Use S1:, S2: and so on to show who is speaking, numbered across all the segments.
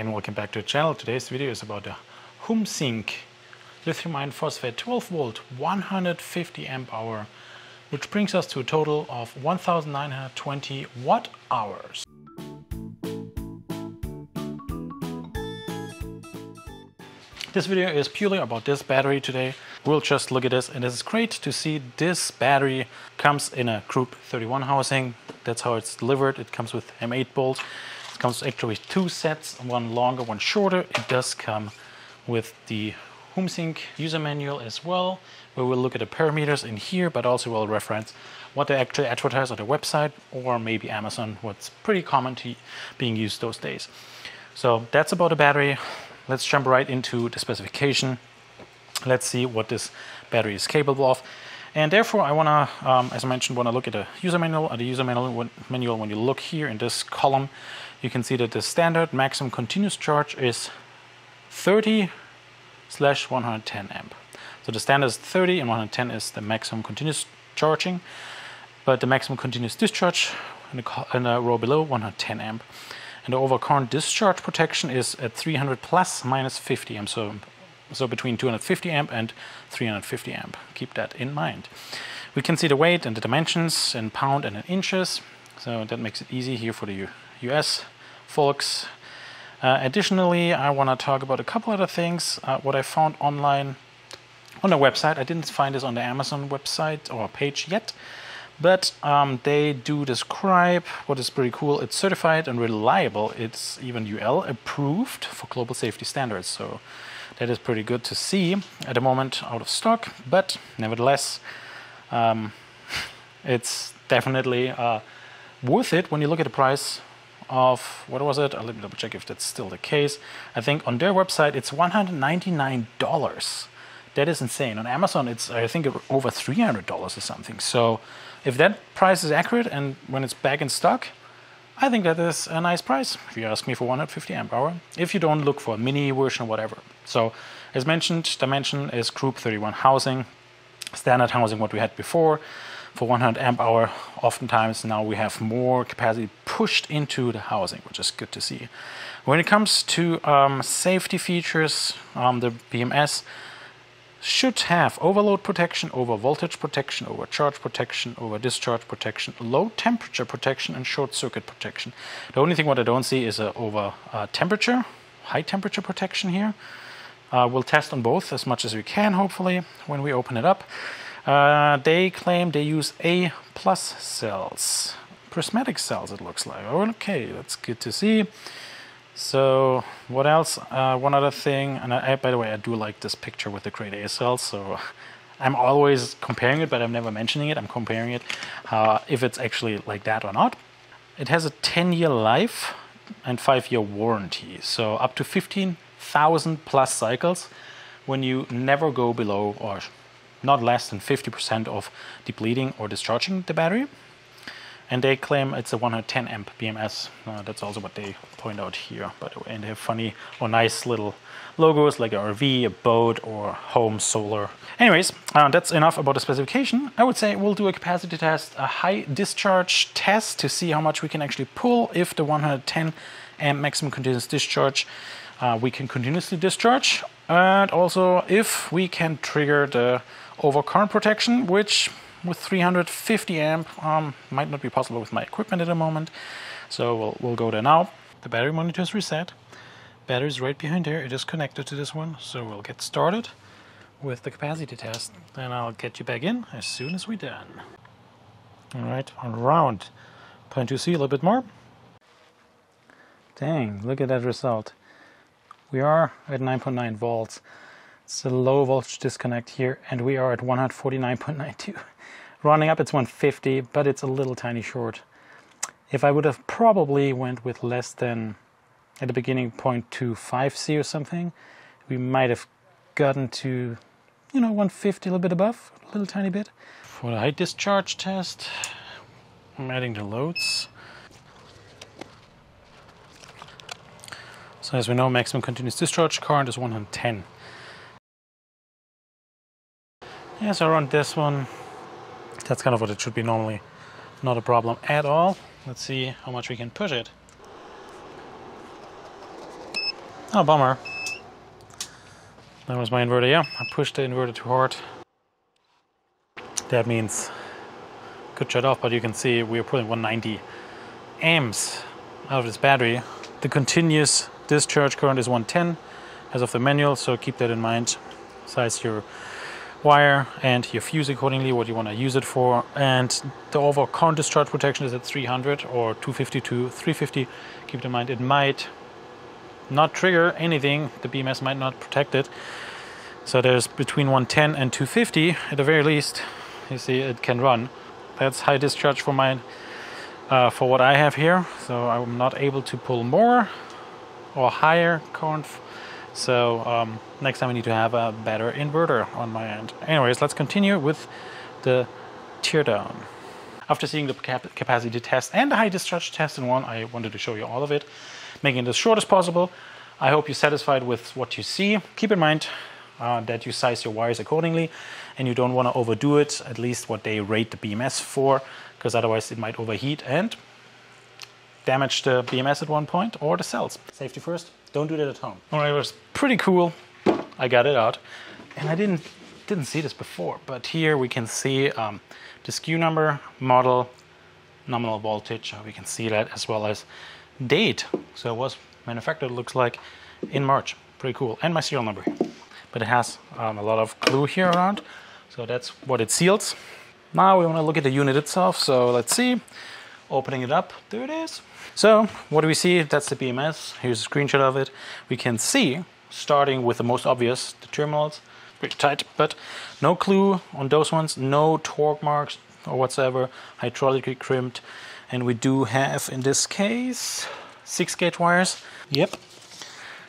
S1: and welcome back to the channel. Today's video is about the HUMSIENK lithium iron phosphate 12 volt 150 amp hour which brings us to a total of 1920 watt hours. This video is purely about this battery today. We'll just look at this and it's great to see this battery comes in a group 31 housing. That's how it's delivered. It comes with M8 bolts comes actually with two sets, one longer, one shorter. It does come with the HUMSIENK user manual as well, where we'll look at the parameters in here, but also we'll reference what they actually advertise on their website or maybe Amazon, what's pretty common to being used those days. So that's about the battery. Let's jump right into the specification. Let's see what this battery is capable of. And therefore, I want to, um, as I mentioned, want to look at the user manual. At the user manual, manual, when you look here in this column, you can see that the standard maximum continuous charge is 30 slash 110 amp. So the standard is 30 and 110 is the maximum continuous charging, but the maximum continuous discharge in the, in the row below 110 amp. And the overcurrent discharge protection is at 300 plus minus 50 amp, so, so between 250 amp and 350 amp. Keep that in mind. We can see the weight and the dimensions in pound and in inches, so that makes it easy here for the US folks. Uh, additionally, I want to talk about a couple other things. Uh, what I found online on the website. I didn't find this on the Amazon website or page yet, but um, they do describe what is pretty cool. It's certified and reliable. It's even UL approved for global safety standards. So that is pretty good to see. At the moment, out of stock, but nevertheless, um, it's definitely uh, worth it when you look at the price of what was it? Uh, let me double check if that's still the case. I think on their website it's $199. That is insane. On Amazon it's I think over $300 or something. So if that price is accurate and when it's back in stock, I think that is a nice price if you ask me for 150 amp hour. If you don't look for a mini version or whatever. So as mentioned, dimension is group 31 housing, standard housing what we had before for 100 amp hour. Oftentimes now we have more capacity pushed into the housing, which is good to see. When it comes to um, safety features, um, the BMS should have overload protection, over voltage protection, over charge protection, over discharge protection, low temperature protection, and short circuit protection. The only thing what I don't see is a over uh, temperature, high temperature protection here. Uh, we'll test on both as much as we can, hopefully, when we open it up. Uh, they claim they use A plus cells, prismatic cells it looks like. Okay, that's good to see. So what else? Uh, one other thing, and I, by the way, I do like this picture with the grade A cells. So I'm always comparing it, but I'm never mentioning it. I'm comparing it, uh, if it's actually like that or not. It has a 10-year life and 5-year warranty, so up to 15,000 plus cycles when you never go below or not less than 50% of depleting or discharging the battery. And they claim it's a 110 amp BMS. Uh, that's also what they point out here, by the way. And they have funny or nice little logos like a RV, a boat, or home solar. Anyways, uh, that's enough about the specification. I would say we'll do a capacity test, a high discharge test to see how much we can actually pull if the 110 amp maximum continuous discharge uh, we can continuously discharge and also if we can trigger the overcurrent protection, which with 350 amp um, might not be possible with my equipment at the moment. So we'll, we'll go there now. The battery monitor is reset. Battery is right behind there. It is connected to this one. So we'll get started with the capacity test. Then I'll get you back in as soon as we're done. All right, around 0.2C, a little bit more. Dang, look at that result. We are at 9.9 volts. It's a low voltage disconnect here, and we are at 149.92. Running up, it's 150, but it's a little tiny short. If I would have probably went with less than, at the beginning, 0.25C or something, we might have gotten to, you know, 150, a little bit above, a little tiny bit. For the high discharge test, I'm adding the loads. So as we know, maximum continuous discharge current is 110. Yeah, so around this one, that's kind of what it should be normally. Not a problem at all. Let's see how much we can push it. Oh, bummer. That was my inverter, yeah. I pushed the inverter too hard. That means could shut off, but you can see we are pulling 190 amps out of this battery. The continuous discharge current is 110 as of the manual, so keep that in mind. Size your wire and your fuse accordingly, what you want to use it for. And the overall current discharge protection is at 300 or 250 to 350. Keep in mind it might not trigger anything, the BMS might not protect it. So there's between 110 and 250 at the very least. You see it can run. That's high discharge for mine uh, for what I have here. So I'm not able to pull more or higher current. So um, next time I need to have a better inverter on my end. Anyways, let's continue with the teardown. After seeing the cap capacity test and the high discharge test in one, I wanted to show you all of it, making it as short as possible. I hope you're satisfied with what you see. Keep in mind uh, that you size your wires accordingly and you don't want to overdo it, at least what they rate the BMS for, because otherwise it might overheat and damage the BMS at one point or the cells. Safety first, don't do that at home. All right, it was pretty cool. I got it out and I didn't didn't see this before, but here we can see um, the SKU number, model, nominal voltage. We can see that as well as date. So it was manufactured, looks like, in March. Pretty cool. And my serial number. But it has um, a lot of glue here around. So that's what it seals. Now we want to look at the unit itself. So let's see. Opening it up. There it is. So what do we see? That's the BMS. Here's a screenshot of it. We can see, starting with the most obvious, the terminals pretty tight, but no clue on those ones, no torque marks or whatsoever, hydraulically crimped. And we do have, in this case, six gauge wires. Yep,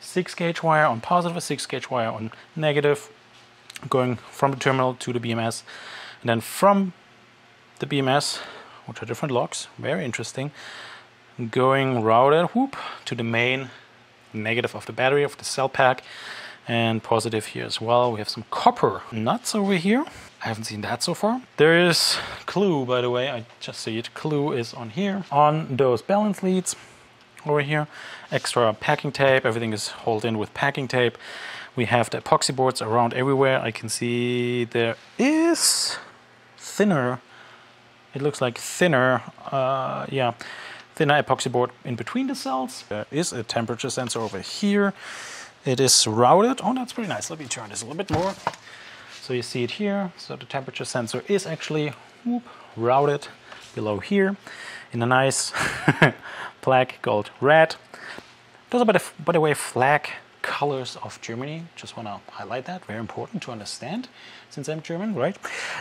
S1: six gauge wire on positive, six gauge wire on negative, going from the terminal to the BMS. And then from the BMS, which are different locks, very interesting, going router whoop, to the main negative of the battery, of the cell pack and positive here as well. We have some copper nuts over here. I haven't seen that so far. There is clue, by the way, I just see it. Clue is on here, on those balance leads over here. Extra packing tape, everything is held in with packing tape. We have the epoxy boards around everywhere. I can see there is thinner, it looks like thinner, uh, yeah, thinner epoxy board in between the cells. There is a temperature sensor over here. It is routed. Oh, that's pretty nice. Let me turn this a little bit more. So you see it here. So the temperature sensor is actually whoop, routed below here in a nice black, gold, red. Those are, by the, by the way, flag colors of Germany. Just want to highlight that. Very important to understand since I'm German, right?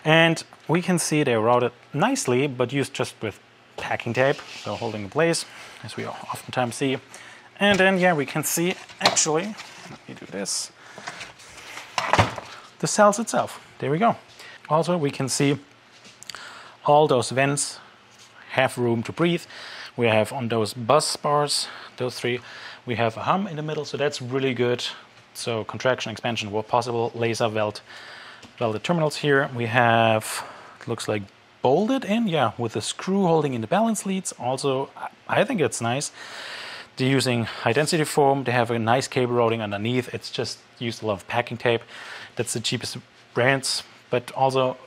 S1: And we can see they're routed nicely, but used just with packing tape, so holding in place, as we oftentimes see. And then, yeah, we can see actually let me do this. The cells itself. There we go. Also, we can see all those vents have room to breathe. We have on those bus bars, those three, we have a hum in the middle, so that's really good. So contraction, expansion were possible. Laser weld, welded terminals here. We have, looks like bolted in, yeah, with a screw holding in the balance leads. Also, I think it's nice. They're using high density foam. They have a nice cable routing underneath. It's just used a lot of packing tape. That's the cheapest brands, but also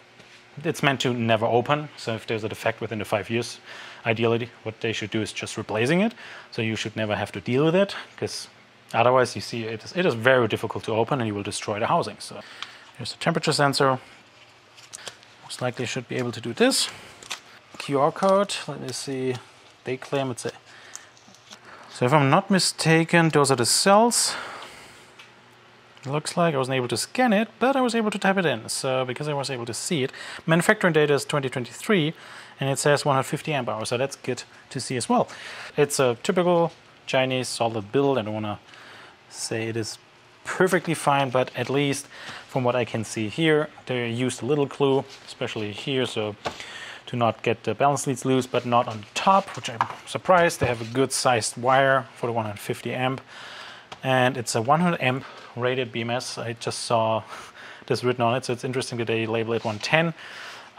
S1: it's meant to never open. So if there's a defect within the five years, ideally what they should do is just replacing it. So you should never have to deal with it because otherwise you see it is, it is very difficult to open and you will destroy the housing. So here's the temperature sensor. Most likely should be able to do this. QR code, let me see. They claim it's a so if I'm not mistaken, those are the cells. Looks like I wasn't able to scan it, but I was able to type it in. So because I was able to see it, manufacturing data is 2023, and it says 150 amp hours. So that's good to see as well. It's a typical Chinese solid build. I don't want to say it is perfectly fine, but at least from what I can see here, they used a little glue, especially here. So to not get the balance leads loose, but not on top, which I'm surprised. They have a good sized wire for the 150 amp. And it's a 100 amp rated BMS. I just saw this written on it, so it's interesting that they label it 110.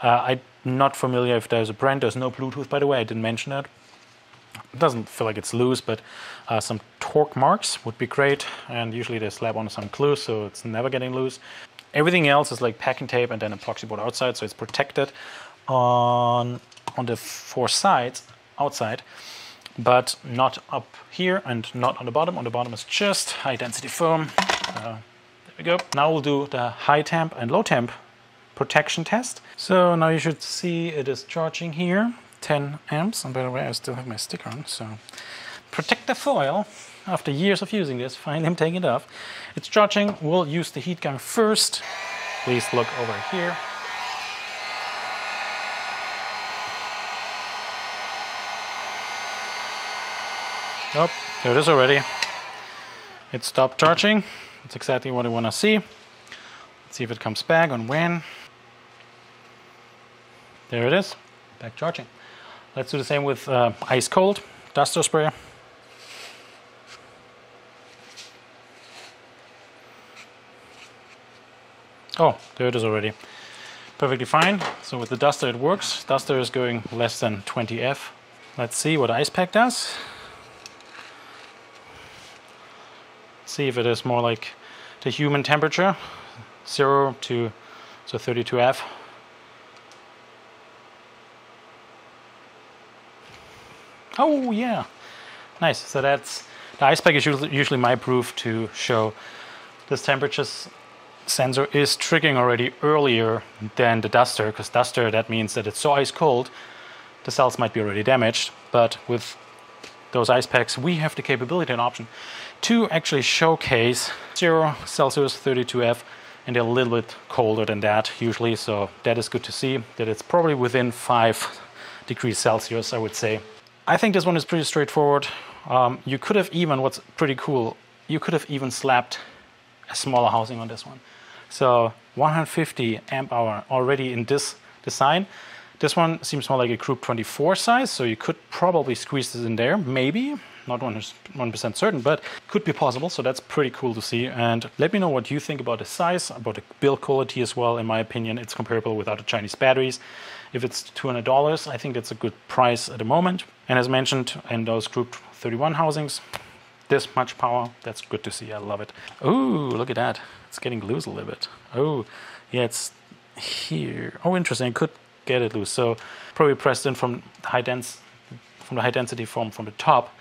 S1: Uh, I'm not familiar if there's a brand. There's no Bluetooth, by the way. I didn't mention that. It doesn't feel like it's loose, but uh, some torque marks would be great. And usually they slap on some glue, so it's never getting loose. Everything else is like packing tape and then epoxy board outside, so it's protected on on the four sides outside, but not up here and not on the bottom. On the bottom is just high density foam. Uh, there we go. Now we'll do the high temp and low temp protection test. So now you should see it is charging here, 10 amps. And by the way, I still have my sticker on, so protective foil. After years of using this, finally I'm taking it off. It's charging. We'll use the heat gun first. Please look over here. Oh, there it is already. It stopped charging. That's exactly what I want to see. Let's see if it comes back on when. There it is, back charging. Let's do the same with uh, ice cold duster sprayer. Oh, there it is already. Perfectly fine. So with the duster it works. Duster is going less than 20 F. Let's see what ice pack does. see if it is more like the human temperature, 0 to so 32 F. Oh yeah, nice. So that's the ice pack is usually, usually my proof to show this temperature sensor is triggering already earlier than the duster, because duster that means that it's so ice cold, the cells might be already damaged. But with those ice packs, we have the capability and option to actually showcase 0 Celsius 32F and a little bit colder than that usually so that is good to see that it's probably within 5 degrees Celsius I would say. I think this one is pretty straightforward. Um, you could have even, what's pretty cool, you could have even slapped a smaller housing on this one. So 150 amp hour already in this design. This one seems more like a Group 24 size, so you could probably squeeze this in there, maybe. Not 100% certain, but could be possible, so that's pretty cool to see. And let me know what you think about the size, about the build quality as well. In my opinion, it's comparable with other Chinese batteries. If it's $200, I think that's a good price at the moment. And as mentioned, in those Group 31 housings, this much power, that's good to see. I love it. Oh, look at that. It's getting loose a little bit. Oh, yeah, it's here. Oh, interesting. Could get it loose. So probably pressed in from high dense from the high density foam from the top,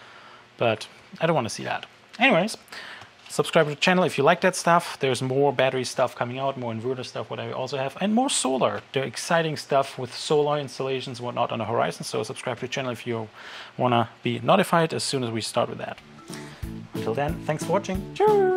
S1: but I don't want to see that. Anyways, subscribe to the channel if you like that stuff. There's more battery stuff coming out, more inverter stuff, what I also have, and more solar. The exciting stuff with solar installations and whatnot on the horizon. So subscribe to the channel if you want to be notified as soon as we start with that. Until then, thanks for watching. Cheers!